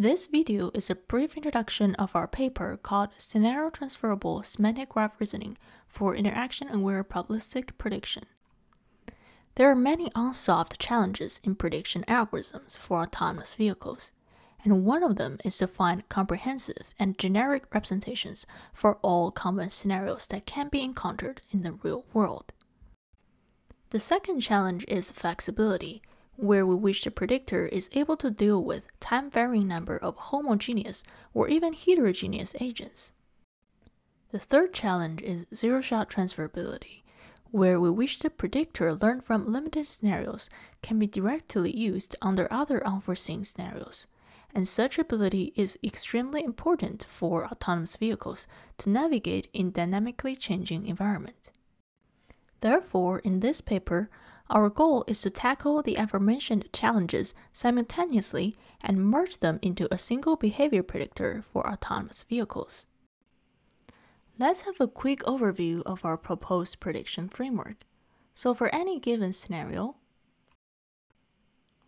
This video is a brief introduction of our paper called Scenario Transferable Semantic Graph Reasoning for Interaction-Aware Probabilistic Prediction. There are many unsolved challenges in prediction algorithms for autonomous vehicles, and one of them is to find comprehensive and generic representations for all common scenarios that can be encountered in the real world. The second challenge is flexibility, where we wish the predictor is able to deal with time-varying number of homogeneous or even heterogeneous agents. The third challenge is zero-shot transferability, where we wish the predictor learned from limited scenarios can be directly used under other unforeseen scenarios, and such ability is extremely important for autonomous vehicles to navigate in dynamically changing environment. Therefore, in this paper, our goal is to tackle the aforementioned challenges simultaneously and merge them into a single behavior predictor for autonomous vehicles. Let's have a quick overview of our proposed prediction framework. So for any given scenario,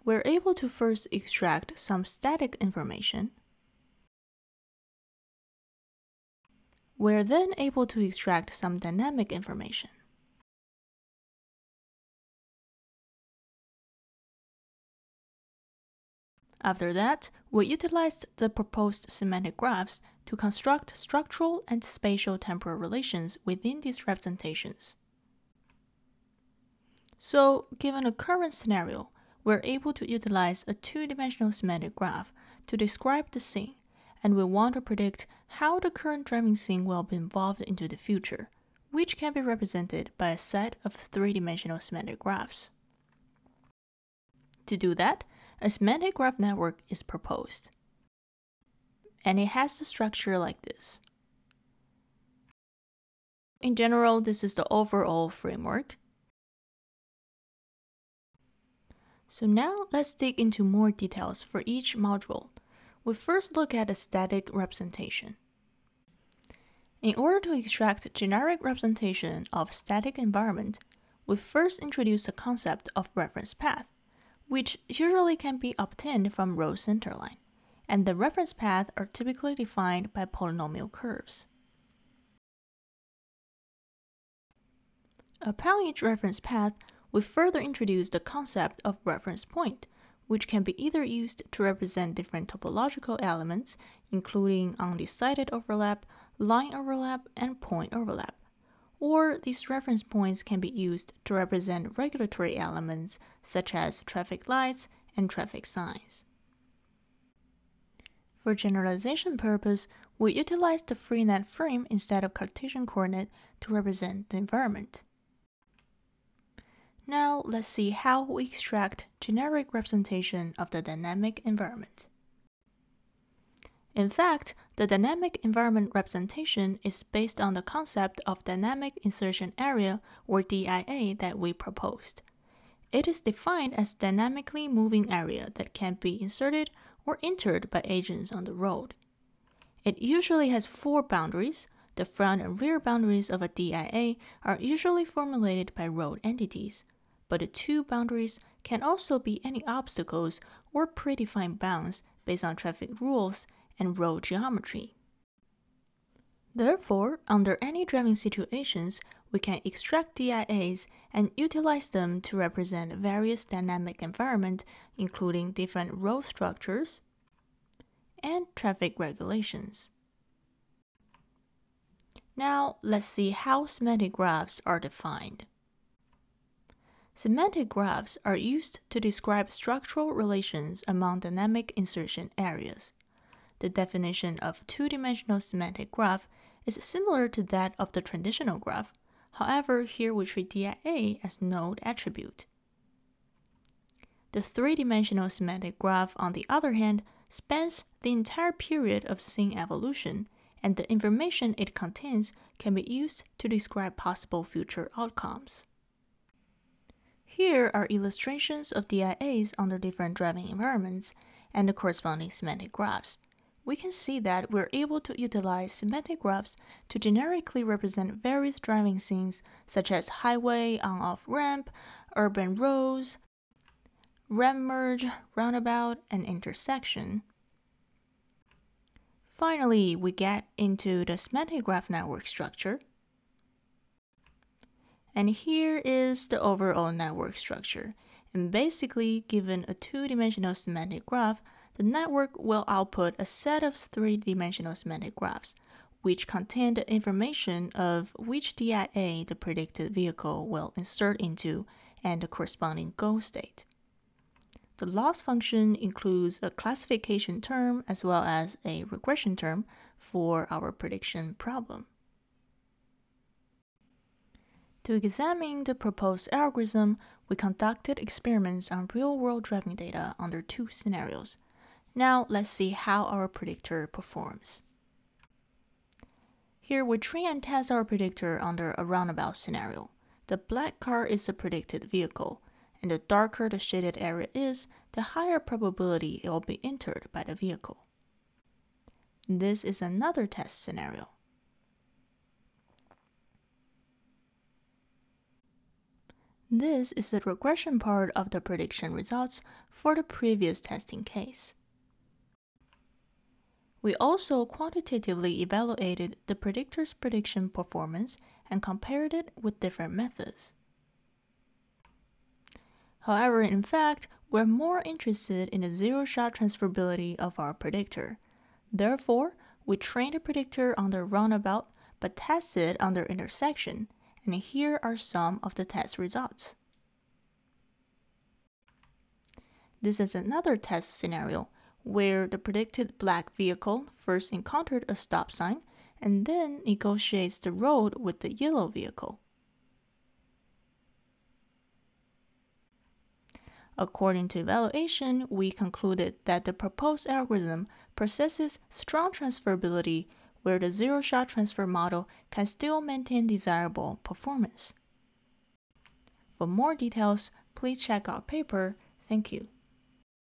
we're able to first extract some static information. We're then able to extract some dynamic information. After that, we utilized the proposed semantic graphs to construct structural and spatial temporal relations within these representations. So, given a current scenario, we're able to utilize a two-dimensional semantic graph to describe the scene, and we want to predict how the current driving scene will be evolved into the future, which can be represented by a set of three-dimensional semantic graphs. To do that, a semantic graph network is proposed. And it has the structure like this. In general, this is the overall framework. So now let's dig into more details for each module. We first look at a static representation. In order to extract generic representation of static environment, we first introduce the concept of reference path which usually can be obtained from row centerline, and the reference paths are typically defined by polynomial curves. Upon each reference path, we further introduce the concept of reference point, which can be either used to represent different topological elements, including undecided overlap, line overlap, and point overlap, or these reference points can be used to represent regulatory elements such as traffic lights and traffic signs. For generalization purpose, we utilize the Frenet frame instead of Cartesian coordinate to represent the environment. Now let's see how we extract generic representation of the dynamic environment. In fact, the dynamic environment representation is based on the concept of dynamic insertion area or DIA that we proposed. It is defined as dynamically moving area that can be inserted or entered by agents on the road. It usually has four boundaries. The front and rear boundaries of a DIA are usually formulated by road entities, but the two boundaries can also be any obstacles or predefined bounds based on traffic rules and road geometry. Therefore, under any driving situations, we can extract DIAs and utilize them to represent various dynamic environment, including different road structures and traffic regulations. Now, let's see how semantic graphs are defined. Semantic graphs are used to describe structural relations among dynamic insertion areas. The definition of two-dimensional semantic graph is similar to that of the traditional graph. However, here we treat DIA as node attribute. The three-dimensional semantic graph, on the other hand, spans the entire period of scene evolution, and the information it contains can be used to describe possible future outcomes. Here are illustrations of DIAs under different driving environments and the corresponding semantic graphs we can see that we're able to utilize semantic graphs to generically represent various driving scenes such as highway, on-off ramp, urban roads, ramp merge, roundabout, and intersection. Finally, we get into the semantic graph network structure. And here is the overall network structure. And basically, given a two-dimensional semantic graph, the network will output a set of three-dimensional semantic graphs, which contain the information of which DIA the predicted vehicle will insert into and the corresponding goal state. The loss function includes a classification term as well as a regression term for our prediction problem. To examine the proposed algorithm, we conducted experiments on real-world driving data under two scenarios. Now let's see how our predictor performs. Here we train and test our predictor under a roundabout scenario. The black car is a predicted vehicle, and the darker the shaded area is, the higher probability it will be entered by the vehicle. This is another test scenario. This is the regression part of the prediction results for the previous testing case. We also quantitatively evaluated the predictor's prediction performance and compared it with different methods. However, in fact, we're more interested in the zero-shot transferability of our predictor. Therefore, we trained the predictor on the roundabout but tested on the intersection, and here are some of the test results. This is another test scenario where the predicted black vehicle first encountered a stop sign and then negotiates the road with the yellow vehicle. According to evaluation, we concluded that the proposed algorithm possesses strong transferability where the zero-shot transfer model can still maintain desirable performance. For more details, please check our paper. Thank you.